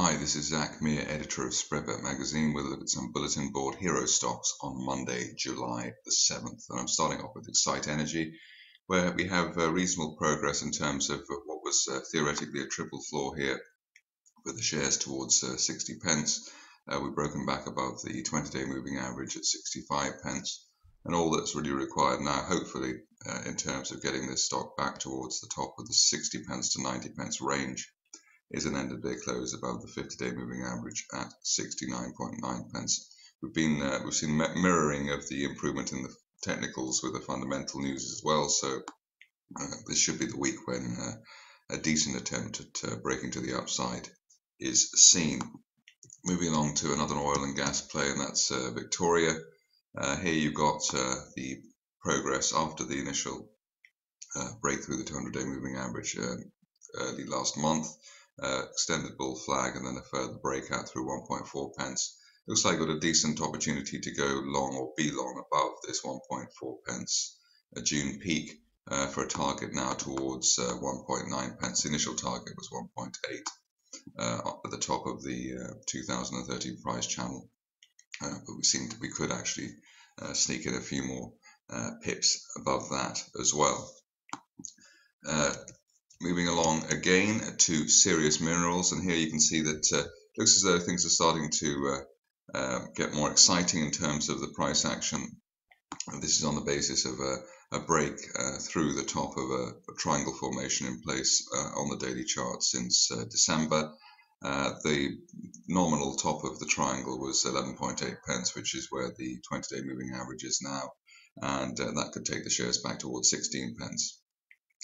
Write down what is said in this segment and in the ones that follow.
Hi, this is Zak Mir, editor of Spreadbet magazine, with a look at some bulletin board hero stocks on Monday, July the 7th. And I'm starting off with Xcite Energy, where we have uh, reasonable progress in terms of what was uh, theoretically a triple floor here with the shares towards uh, 60 pence. Uh, we've broken back above the 20 day moving average at 65 pence. And all that's really required now, hopefully, uh, in terms of getting this stock back towards the top of the 60 pence to 90 pence range is an end of day close above the 50 day moving average at 69.9 pence. We've been uh, we've seen mirroring of the improvement in the technicals with the fundamental news as well. So uh, this should be the week when uh, a decent attempt at uh, breaking to the upside is seen. Moving along to another oil and gas play, and that's uh, Victoria. Uh, here you've got the progress after the initial breakthrough the 200 day moving average early last month uh, extended bull flag and then a further breakout through 1.4 pence. Looks like got a decent opportunity to go long or be long above this 1.4 pence a June peak uh, for a target now towards uh, 1.9 pence. The initial target was 1.8 uh, at the top of the uh, 2013 price channel, uh, but we seemed we could actually uh, sneak in a few more pips above that as well. Again to Sirius Minerals, and here you can see that uh, looks as though things are starting to uh, uh, get more exciting in terms of the price action. This is on the basis of a, a break uh, through the top of a, a triangle formation in place uh, on the daily chart since December. the nominal top of the triangle was 11.8 pence, which is where the 20-day moving average is now, and that could take the shares back towards 16 pence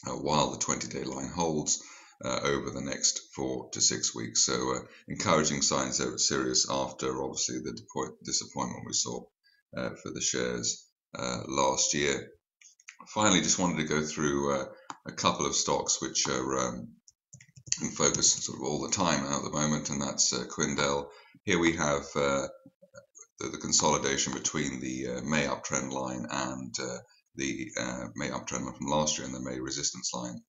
while the 20 day line holds uh, over the next four to six weeks. So, uh, encouraging signs there at Sirius after obviously the disappointment we saw uh, for the shares uh, last year. Finally, just wanted to go through uh, a couple of stocks which are um, in focus sort of all the time at the moment, and that's Quindell. Here we have the, the, consolidation between the May uptrend line and the uh, May uptrend line from last year and the May resistance line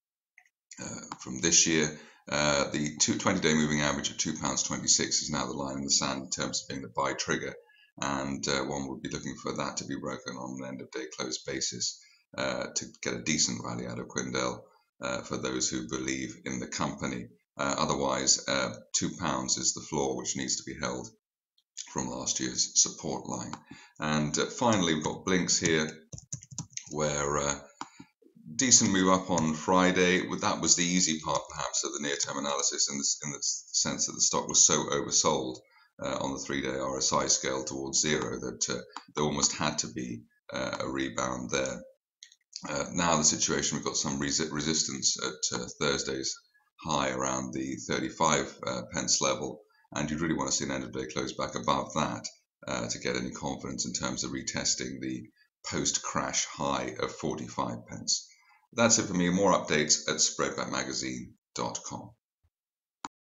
uh, from this year. Uh, the 20 day moving average of £2.26 is now the line in the sand in terms of being the buy trigger, and uh, one would be looking for that to be broken on an end of day close basis uh, to get a decent rally out of Quindell uh, for those who believe in the company. otherwise, £2 is the floor which needs to be held from last year's support line. And finally, we've got Blinkx here where uh, decent move up on Friday. That was the easy part, perhaps, of the near-term analysis, in the, in the sense that the stock was so oversold uh, on the three-day RSI scale towards zero that uh, there almost had to be uh, a rebound there. Uh, now the situation, we've got some res resistance at uh, Thursday's high around the 35 pence level, and you'd really want to see an end-of-day close back above that to get any confidence in terms of retesting the post-crash high of 45 pence. That's it for me. More updates at spreadbetmagazine.com.